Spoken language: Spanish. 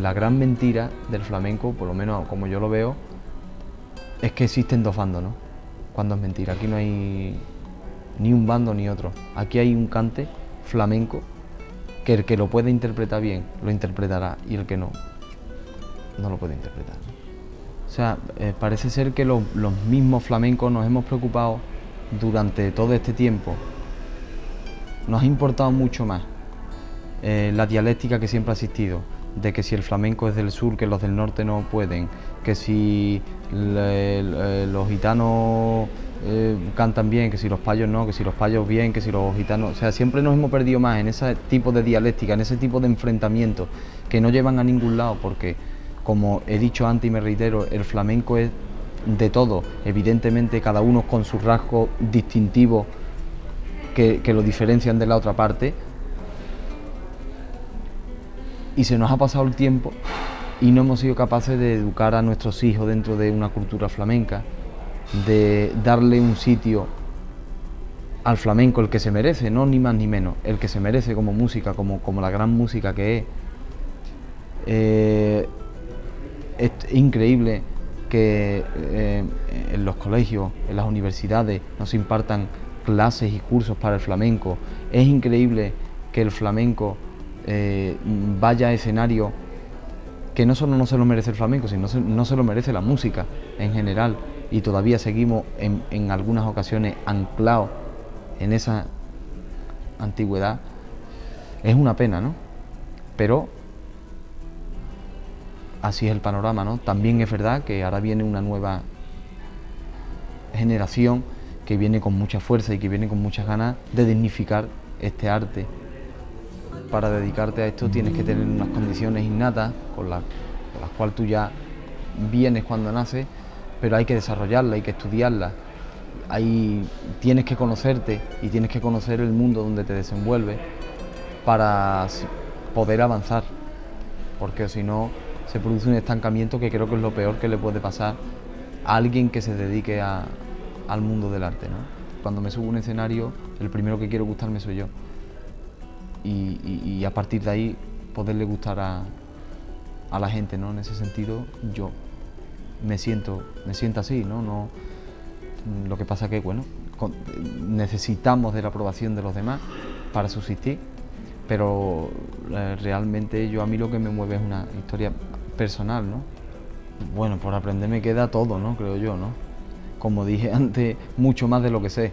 la gran mentira del flamenco, por lo menos como yo lo veo, es que existen dos bandos, ¿no? Cuando es mentira, aquí no hay ni un bando ni otro. Aquí hay un cante flamenco que el que lo puede interpretar bien lo interpretará y el que no, no lo puede interpretar. O sea, eh, parece ser que los mismos flamencos nos hemos preocupado durante todo este tiempo, nos ha importado mucho más eh, la dialéctica que siempre ha existido, de que si el flamenco es del sur, que los del norte no pueden, que si los gitanos eh, cantan bien, que si los payos no, que si los payos bien, que si los gitanos... O sea, siempre nos hemos perdido más en ese tipo de dialéctica, en ese tipo de enfrentamientos que no llevan a ningún lado, porque, como he dicho antes y me reitero, el flamenco es de todo, evidentemente cada uno con sus rasgos distintivos que, que lo diferencian de la otra parte, y se nos ha pasado el tiempo y no hemos sido capaces de educar a nuestros hijos dentro de una cultura flamenca, de darle un sitio al flamenco el que se merece, no ni más ni menos, el que se merece como música, como, como la gran música que es. Eh, es increíble que eh, en los colegios, en las universidades, nos impartan clases y cursos para el flamenco. Es increíble que el flamenco eh, vaya escenario que no solo no se lo merece el flamenco, sino no se lo merece la música en general. Y todavía seguimos en, algunas ocasiones anclados en esa antigüedad. Es una pena, ¿no? Pero así es el panorama, ¿no? También es verdad que ahora viene una nueva generación que viene con mucha fuerza y que viene con muchas ganas de dignificar este arte para dedicarte a esto tienes que tener unas condiciones innatas con, las cuales tú ya vienes cuando naces, pero hay que desarrollarla, hay que estudiarla. Ahí tienes que conocerte y tienes que conocer el mundo donde te desenvuelves para poder avanzar, porque si no se produce un estancamiento que creo que es lo peor que le puede pasar a alguien que se dedique al mundo del arte. Cuando me subo a un escenario, el primero que quiero gustarme soy yo y, a partir de ahí poderle gustar a, la gente, ¿no? En ese sentido yo me siento, me siento así, ¿no? no lo que pasa que, bueno, necesitamos de la aprobación de los demás para subsistir, pero eh, realmente yo a mí lo que me mueve es una historia personal, ¿no? Bueno, por aprender me queda todo, ¿no? Creo yo, ¿no? Como dije antes, mucho más de lo que sé.